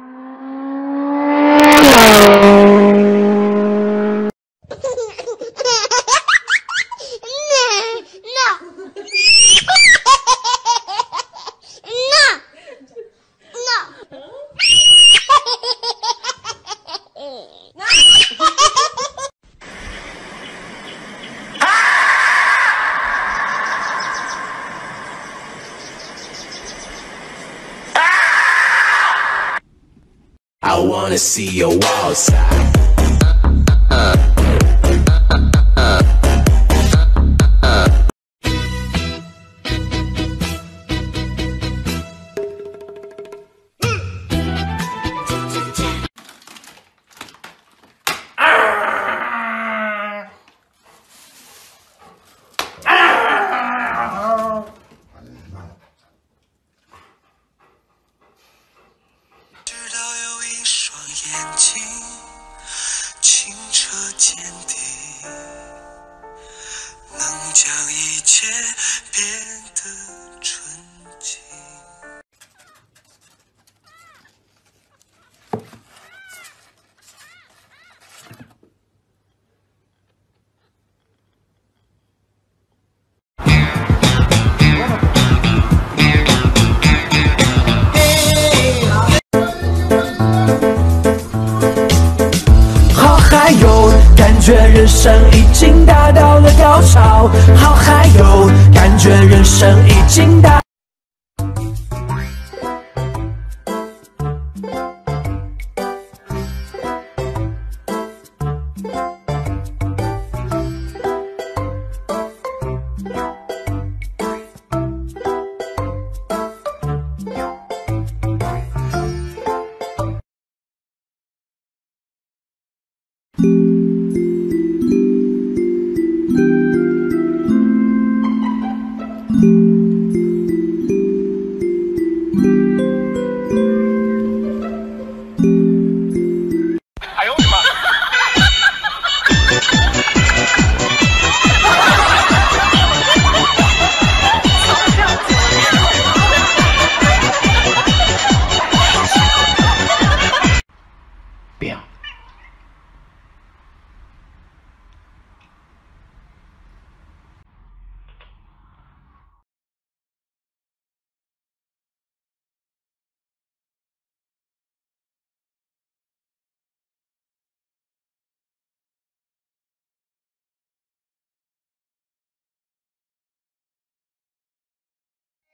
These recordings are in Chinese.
Bye. I wanna see wild outside. 变得。还有，感觉人生已经达到了高潮。好嗨哟，感觉人生已经达。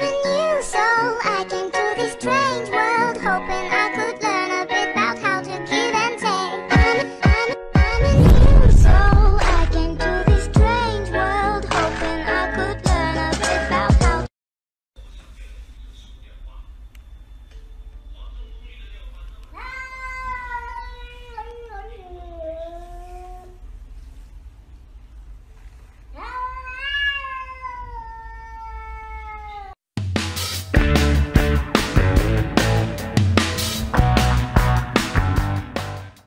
Bye.